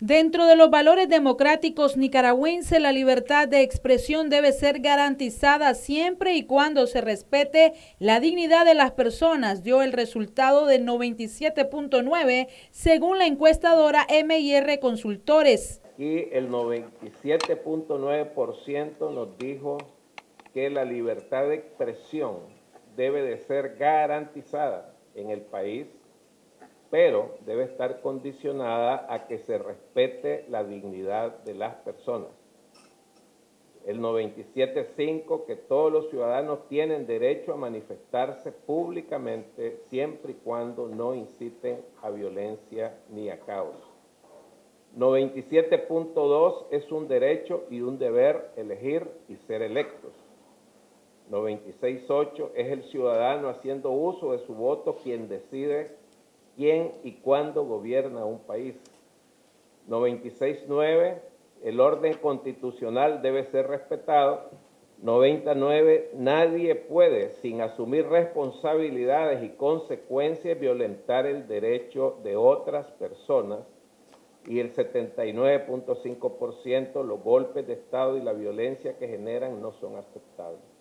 Dentro de los valores democráticos nicaragüenses, la libertad de expresión debe ser garantizada siempre y cuando se respete la dignidad de las personas, dio el resultado de 97.9 según la encuestadora MIR Consultores. Y el 97.9% nos dijo que la libertad de expresión debe de ser garantizada en el país pero debe estar condicionada a que se respete la dignidad de las personas. El 97.5, que todos los ciudadanos tienen derecho a manifestarse públicamente siempre y cuando no inciten a violencia ni a caos. 97.2 es un derecho y un deber elegir y ser electos. 96.8 es el ciudadano haciendo uso de su voto quien decide quién y cuándo gobierna un país. 96.9, el orden constitucional debe ser respetado. 99, nadie puede, sin asumir responsabilidades y consecuencias, violentar el derecho de otras personas. Y el 79.5%, los golpes de Estado y la violencia que generan no son aceptables.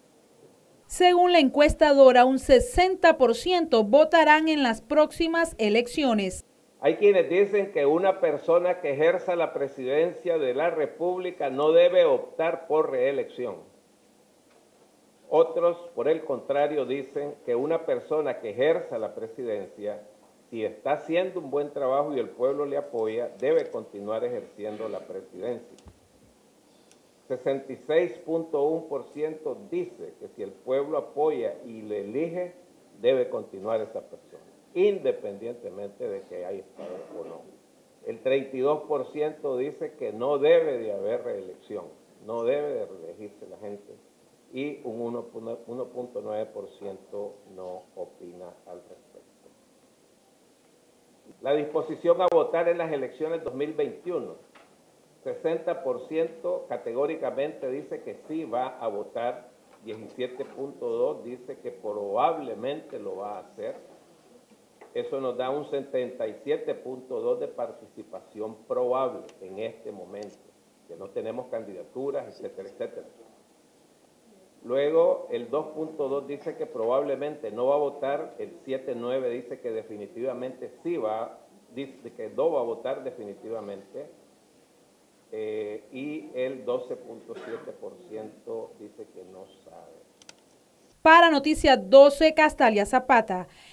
Según la encuestadora, un 60% votarán en las próximas elecciones. Hay quienes dicen que una persona que ejerza la presidencia de la República no debe optar por reelección. Otros, por el contrario, dicen que una persona que ejerza la presidencia, si está haciendo un buen trabajo y el pueblo le apoya, debe continuar ejerciendo la presidencia. 66.1% dice que si el pueblo apoya y le elige, debe continuar esa persona, independientemente de que haya estado o no. El 32% dice que no debe de haber reelección, no debe de reelegirse la gente y un 1.9% no opina al respecto. La disposición a votar en las elecciones 2021 60% categóricamente dice que sí va a votar, 17.2 dice que probablemente lo va a hacer. Eso nos da un 77.2 de participación probable en este momento, que no tenemos candidaturas, etcétera, etcétera. Luego el 2.2 dice que probablemente no va a votar, el 7.9 dice que definitivamente sí va, dice que no va a votar definitivamente, eh, y el 12.7% dice que no sabe. Para Noticias 12, Castalia Zapata.